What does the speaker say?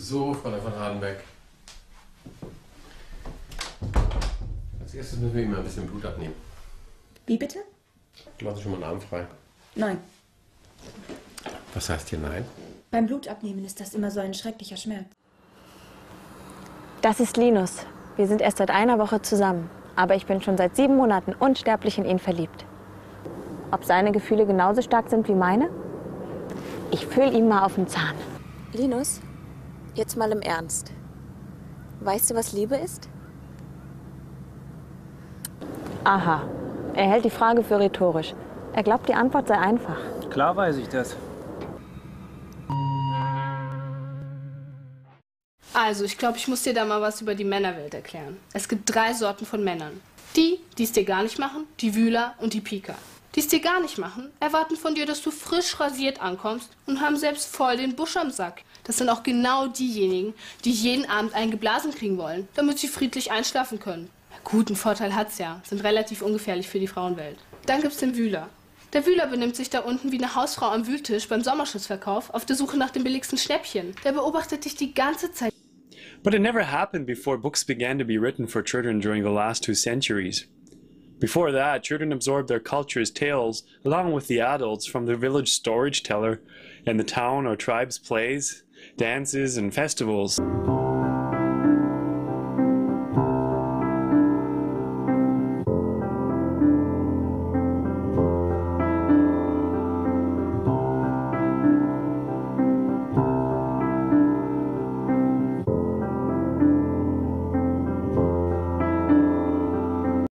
So, Frau von Hardenberg. Als erstes müssen wir ihm mal ein bisschen Blut abnehmen. Wie bitte? Machen Sie schon mal einen Arm frei. Nein. Was heißt hier nein? Beim Blutabnehmen ist das immer so ein schrecklicher Schmerz. Das ist Linus. Wir sind erst seit einer Woche zusammen. Aber ich bin schon seit sieben Monaten unsterblich in ihn verliebt. Ob seine Gefühle genauso stark sind wie meine? Ich fühle ihm mal auf den Zahn. Linus, jetzt mal im Ernst. Weißt du, was Liebe ist? Aha. Er hält die Frage für rhetorisch. Er glaubt, die Antwort sei einfach. Klar weiß ich das. Also, ich glaube, ich muss dir da mal was über die Männerwelt erklären. Es gibt drei Sorten von Männern. Die, die es dir gar nicht machen, die Wühler und die Pieker. Die es dir gar nicht machen, erwarten von dir, dass du frisch rasiert ankommst und haben selbst voll den Busch am Sack. Das sind auch genau diejenigen, die jeden Abend einen geblasen kriegen wollen, damit sie friedlich einschlafen können. Na gut, einen Vorteil hat's ja, sind relativ ungefährlich für die Frauenwelt. Dann gibt's den Wühler. Der Wühler benimmt sich da unten wie eine Hausfrau am Wühltisch beim Sommerschutzverkauf auf der Suche nach dem billigsten Schnäppchen. Der beobachtet dich die ganze Zeit. But it never happened before books began to be written for children during the last two centuries. Before that, children absorbed their culture's tales along with the adults from the village storage teller and the town or tribe's plays, dances, and festivals.